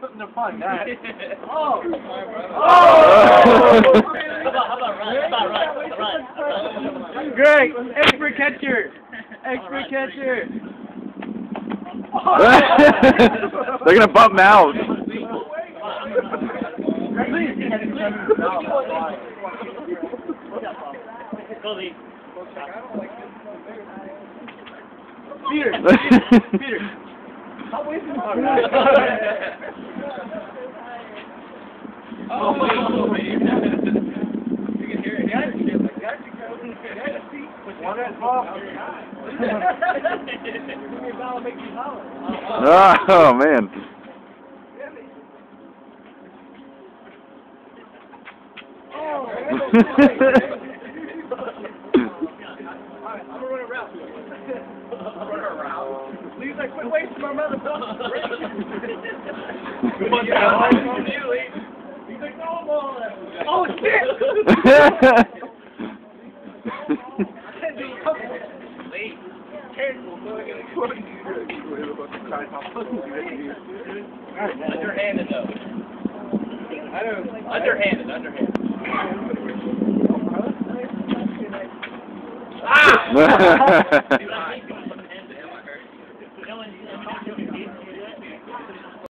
putting their fun. That. Oh! Oh! How about, how about run? How about run? Run. Great, expert catcher, expert catcher. They're gonna bump him out. Go Lee. Peter, Peter. Stop wasting my Oh, You can hear it. One at ball. oh man. Lee's like, quit wasting my mother. Come on, down underhanded though. I don't. Underhanded. Underhanded. ah!